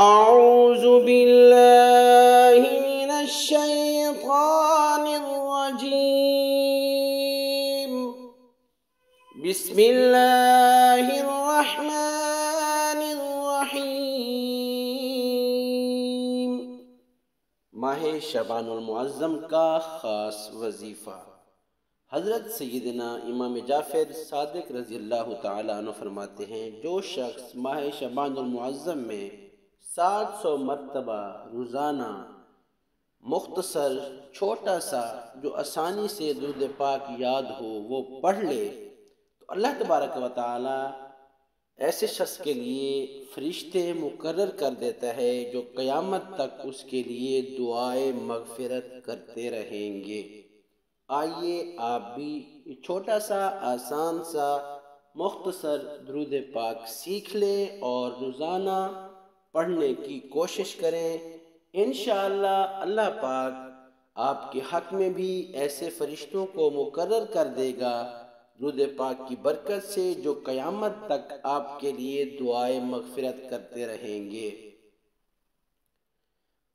أعوذ بالله من الشيطان الرجيم. بسم الله الرحمن الرحيم. ماہ شبان المعظم کا خاص وظیفہ۔ حضرت سیدنا امام جعفر صادق رضی اللہ تعالیٰ عنہ فرماتے ہیں، جو شخص ماہ شبان المعظم میں سات سو مرتبہ روزانہ مختصر چھوٹا سا جو آسانی سے درود پاک یاد ہو وہ پڑھ لے۔ تو اللہ تبارک و تعالی ایسے شخص کے لیے فرشتے مقرر کر دیتا ہے جو قیامت تک اس کے لیے دعائے مغفرت کرتے رہیں گے۔ آئیے آپ بھی چھوٹا سا، آسان سا، مختصر درود پاک سیکھ لیں اور روزانہ پڑھنے کی کوشش کریں۔ انشاءاللہ اللہ پاک آپ کے حق میں بھی ایسے فرشتوں کو مقرر کر دے گا۔ درود پاک کی برکت سے جو قیامت تک آپ کے لیے دعائے مغفرت کرتے رہیں گے۔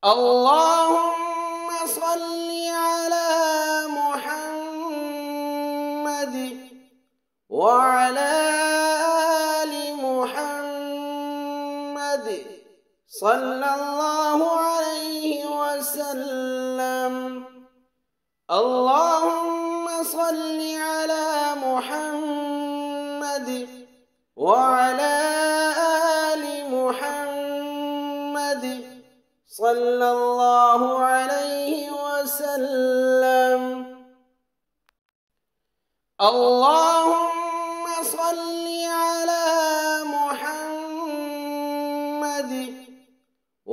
اللهم صل على محمد وعلی صلى الله عليه وسلم. اللهم صل على محمد وعلى آل محمد صلى الله عليه وسلم. الله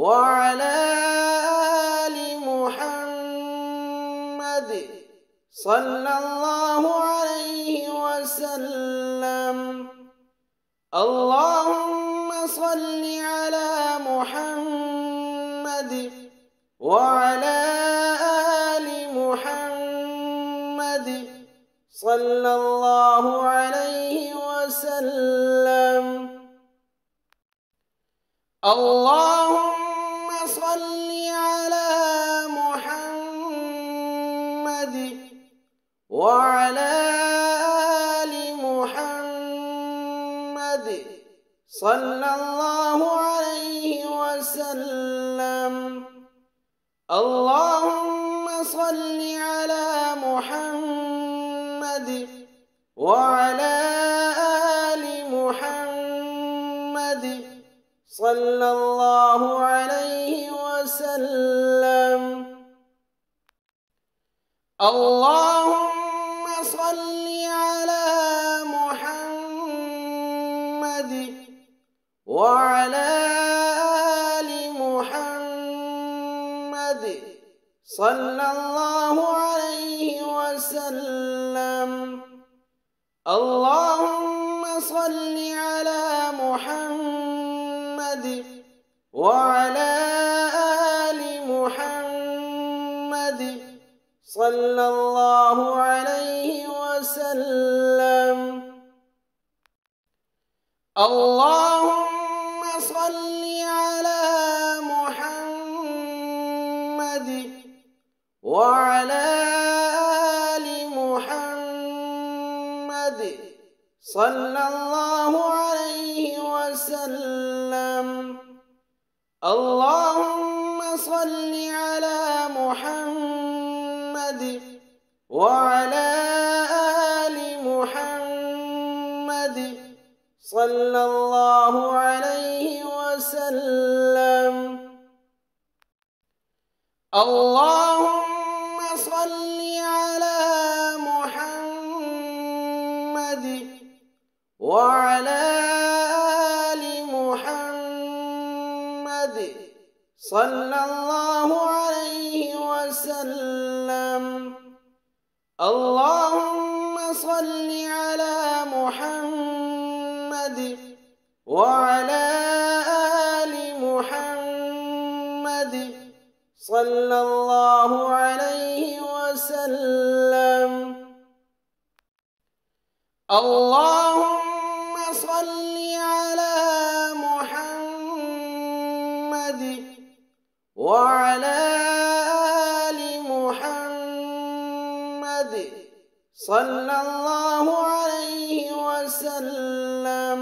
وعلى آل محمد صلى الله عليه وسلم. اللهم صل على محمد وعلى آل محمد صلى الله عليه وسلم. اللهم صلى الله عليه وسلم. اللهم صل على محمد وعلى آل محمد. صلى الله عليه وسلم. اللهم صل على محمد وعلى آل محمد صلى الله عليه وسلم. اللهم صل على محمد وعلى آل محمد صلى الله عليه وسلم. اللهم وعلى آل محمد صلى الله عليه وسلم. اللهم صل على محمد وعلى آل محمد صلى الله عليه وسلم. اللهم وعلى آل محمد صلى الله عليه وسلم. اللهم صل على محمد وعلى آل محمد صلى الله عليه وسلم. اللهم صل على محمد وعلى آل محمد صلى الله عليه وسلم.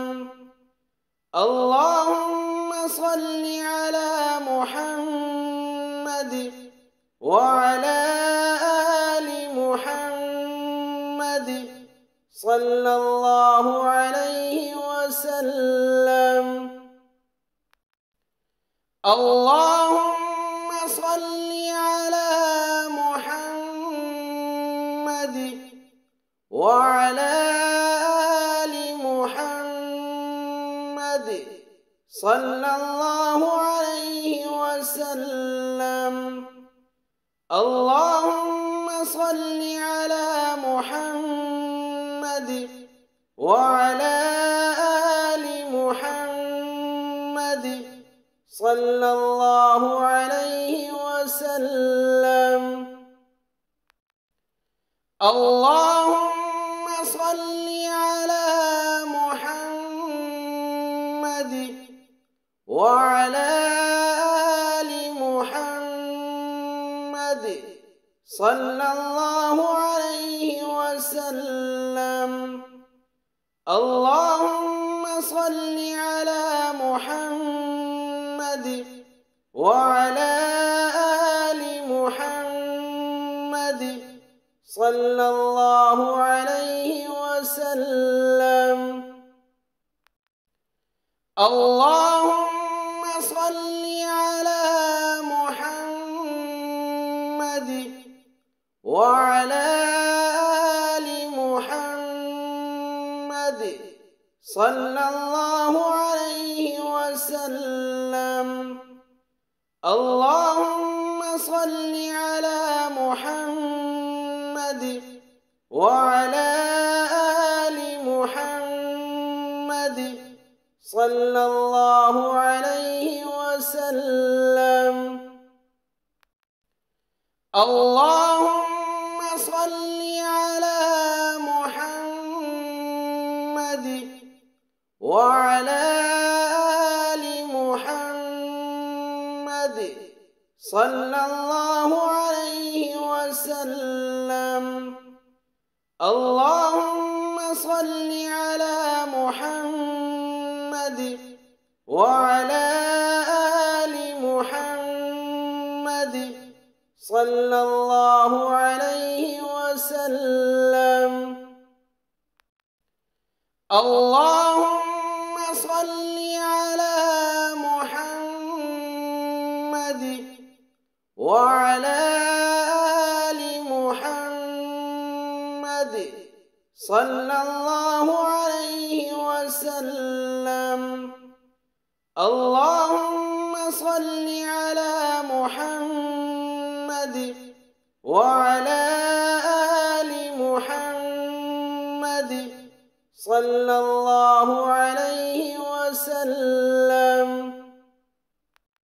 اللهم صل على محمد وعلى آل محمد صلى الله عليه وسلم. اللهم صل على محمد وعلى آل محمد صلى الله عليه وسلم. اللهم صل على محمد وعلى آل صلى الله عليه وسلم. اللهم صل على محمد وعلى آل محمد صلى الله عليه وسلم. اللهم صل على محمد وعلى آل محمد صلى الله عليه وسلم. اللهم صل على محمد وعلى آل محمد صلى الله عليه وسلم. اللهم صل على محمد وعلى آل محمد. صلى الله عليه وسلم. اللهم صل وعلى آل محمد صلى الله عليه وسلم. اللهم صل على محمد وعلى آل محمد صلى الله عليه وسلم. اللهم صل على محمد وعلى آل محمد صلى الله عليه وسلم. اللهم صل على محمد وعلى آل محمد صلى الله عليه وسلم.